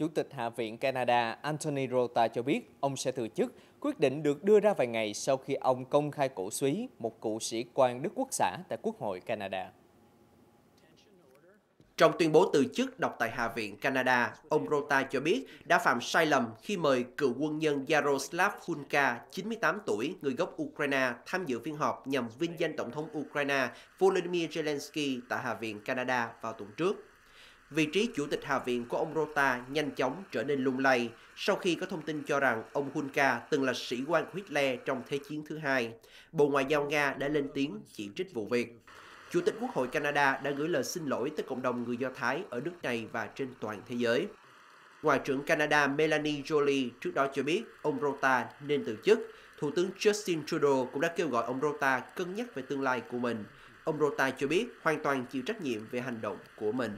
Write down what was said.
Chủ tịch Hạ viện Canada Anthony Rota cho biết ông sẽ từ chức. Quyết định được đưa ra vài ngày sau khi ông công khai cổ suý một cựu sĩ quan Đức Quốc xã tại Quốc hội Canada. Trong tuyên bố từ chức đọc tại Hạ viện Canada, ông Rota cho biết đã phạm sai lầm khi mời cựu quân nhân Yaroslav Hunka, 98 tuổi, người gốc Ukraine, tham dự phiên họp nhằm vinh danh Tổng thống Ukraine Volodymyr Zelensky tại Hạ viện Canada vào tuần trước. Vị trí chủ tịch Hạ viện của ông Rota nhanh chóng trở nên lung lay sau khi có thông tin cho rằng ông Hunka từng là sĩ quan của Hitler trong Thế chiến thứ hai. Bộ Ngoại giao Nga đã lên tiếng chỉ trích vụ việc. Chủ tịch Quốc hội Canada đã gửi lời xin lỗi tới cộng đồng người Do Thái ở nước này và trên toàn thế giới. Ngoại trưởng Canada Melanie Jolie trước đó cho biết ông Rota nên từ chức. Thủ tướng Justin Trudeau cũng đã kêu gọi ông Rota cân nhắc về tương lai của mình. Ông Rota cho biết hoàn toàn chịu trách nhiệm về hành động của mình.